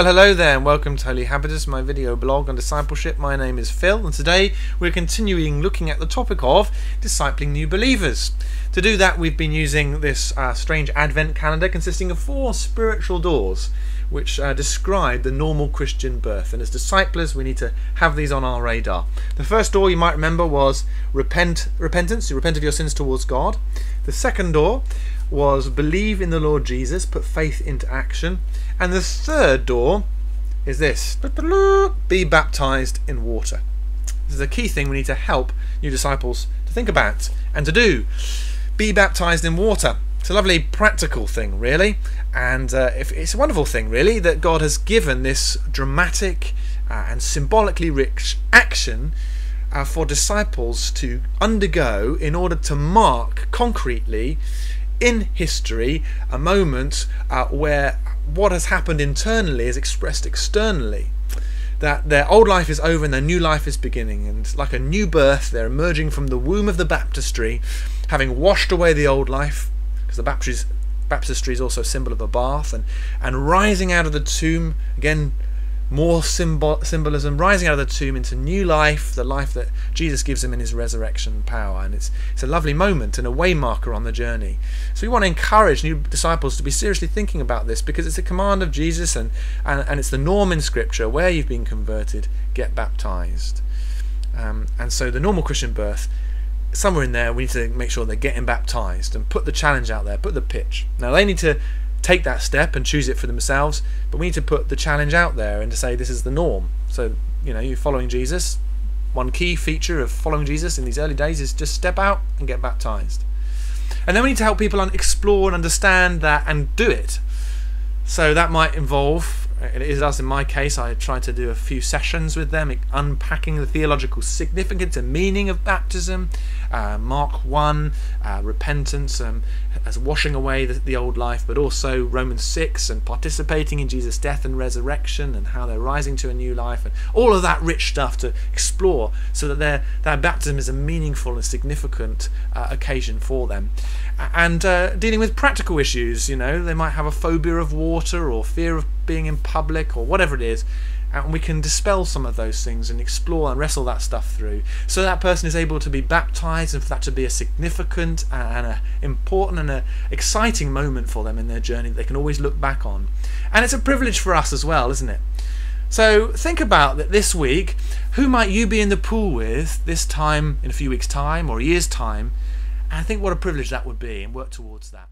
Well, hello there, and welcome to Holy Habitus, my video blog on discipleship. My name is Phil, and today we're continuing looking at the topic of discipling new believers. To do that, we've been using this uh, strange Advent calendar consisting of four spiritual doors which uh, describe the normal Christian birth. And as disciplers, we need to have these on our radar. The first door you might remember was repent, repentance. You repent of your sins towards God. The second door was believe in the Lord Jesus, put faith into action. And the third door is this be baptized in water. This is a key thing we need to help new disciples to think about and to do. Be baptized in water. It's a lovely practical thing, really, and uh, it's a wonderful thing, really, that God has given this dramatic uh, and symbolically rich action uh, for disciples to undergo in order to mark concretely in history a moment uh, where what has happened internally is expressed externally. That their old life is over and their new life is beginning, and like a new birth, they're emerging from the womb of the baptistry, having washed away the old life, because the baptistry, is also a symbol of a bath, and, and rising out of the tomb, again, more symbol, symbolism, rising out of the tomb into new life, the life that Jesus gives him in his resurrection power. And it's, it's a lovely moment and a waymarker on the journey. So we want to encourage new disciples to be seriously thinking about this because it's a command of Jesus and, and, and it's the norm in Scripture where you've been converted, get baptized. Um, and so the normal Christian birth, somewhere in there, we need to make sure they're getting baptized and put the challenge out there, put the pitch. Now they need to take that step and choose it for themselves. But we need to put the challenge out there and to say this is the norm. So, you know, you're following Jesus. One key feature of following Jesus in these early days is just step out and get baptized. And then we need to help people explore and understand that and do it. So that might involve, it is us in my case, I try to do a few sessions with them, unpacking the theological significance and meaning of baptism, uh, Mark 1, uh, repentance um, as washing away the, the, old life, but also Romans 6 and participating in Jesus' death and resurrection and how they're rising to a new life and all of that rich stuff to explore so that their, their baptism is a meaningful and significant uh, occasion for them. And uh, dealing with practical issues, you know, they might have a phobia of water or fear of being in public or whatever it is and we can dispel some of those things and explore and wrestle that stuff through. So that person is able to be baptized and for that to be a significant and a important and a exciting moment for them in their journey that they can always look back on. And it's a privilege for us as well isn't it? So think about that this week who might you be in the pool with this time in a few weeks time or a year's time? And think what a privilege that would be and work towards that